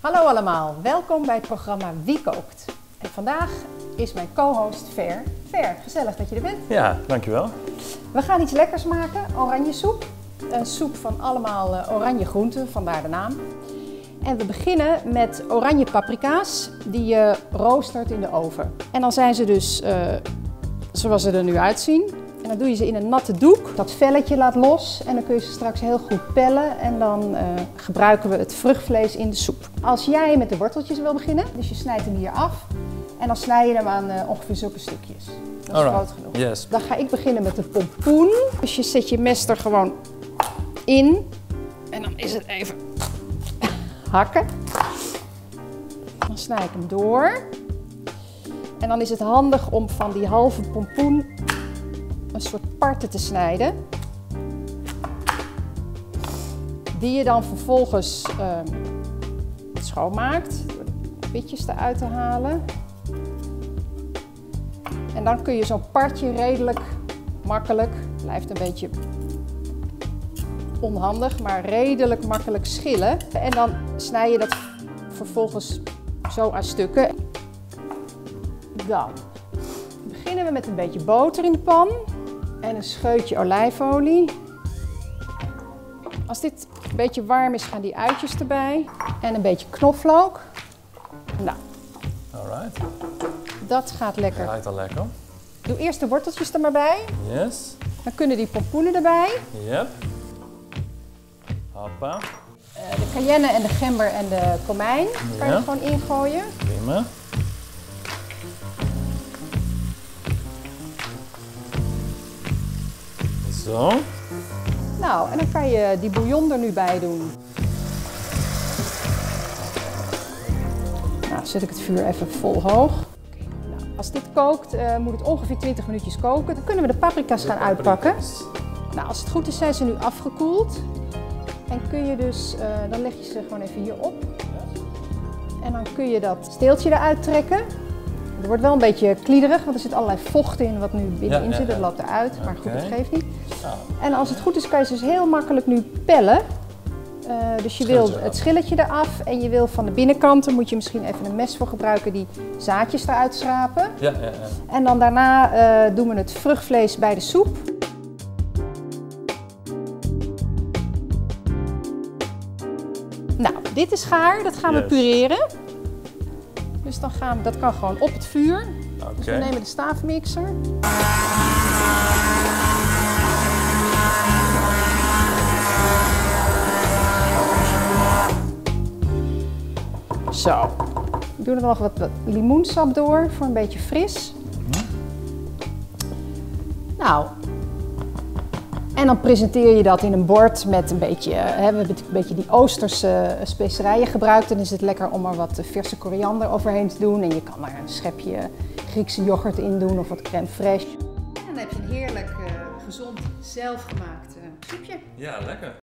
Hallo allemaal, welkom bij het programma Wie kookt. En vandaag is mijn co-host Ver. Ver, gezellig dat je er bent. Ja, dankjewel. We gaan iets lekkers maken, oranje soep. Een soep van allemaal eh, oranje groenten, vandaar de naam. En we beginnen met oranje paprika's die je roostert in de oven. En dan zijn ze dus eh, zoals ze er nu uitzien. En dan doe je ze in een natte doek. Dat velletje laat los en dan kun je ze straks heel goed pellen. En dan eh, gebruiken we het vruchtvlees in de soep. Als jij met de worteltjes wil beginnen, dus je snijdt hem hier af. En dan snij je hem aan eh, ongeveer zulke stukjes. Dat is Alright. groot genoeg. Yes. Dan ga ik beginnen met de pompoen. Dus je zet je mes er gewoon in. En dan is het even hakken. Dan snij ik hem door. En dan is het handig om van die halve pompoen een soort parten te snijden. Die je dan vervolgens ehm, schoonmaakt. Door de pitjes eruit te halen. En dan kun je zo'n partje redelijk makkelijk, blijft een beetje onhandig, maar redelijk makkelijk schillen. En dan snij je dat vervolgens zo aan stukken. Dan beginnen we met een beetje boter in de pan en een scheutje olijfolie. Als dit een beetje warm is, gaan die uitjes erbij. En een beetje knoflook. Nou, Alright. dat gaat lekker. Ruikt al lekker. Doe eerst de worteltjes er maar bij. Yes. Dan kunnen die pompoenen erbij. Yep. Hoppa. Eh, de cayenne en de gember en de komijn kan je Ja. gewoon ingooien. Prima. Zo. Nou, en dan kan je die bouillon er nu bij doen. Nou, zet ik het vuur even vol hoog. Nou, als dit kookt, eh, moet het ongeveer 20 minuutjes koken. Dan kunnen we de paprika's gaan uitpakken. Nou, als het goed is, zijn ze nu afgekoeld. En kun je dus, eh, dan leg je ze gewoon even hierop. En dan kun je dat steeltje eruit trekken. Het wordt wel een beetje kliederig, want er zit allerlei vocht in wat nu binnenin Ja, ja, zit. Dat loopt eruit, maar goed, dat geeft niet. Nou, En als het goed is, kan je ze dus heel makkelijk nu pellen. Eh, dus je wil het schilletje eraf en je wil van de binnenkant, daar moet je misschien even een mes voor gebruiken, die zaadjes eruit schrapen. ja, ja, ja. En dan daarna eh, doen we het vruchtvlees bij de soep. Dit is gaar, dat gaan we Yes. pureren. Dus dan gaan we, dat kan gewoon op het vuur. Dus we nemen de staafmixer. Zo. Ik doe er nog wat, wat limoensap door voor een beetje fris. Nou. En dan presenteer je dat in een bord met een beetje, hè, we hebben een beetje die Oosterse specerijen gebruikt. Dan is het lekker om er wat verse koriander overheen te doen. En je kan er een schepje Griekse yoghurt in doen of wat crème fraîche. En dan heb je een heerlijk, eh, gezond, zelfgemaakt soepje. Ja, lekker.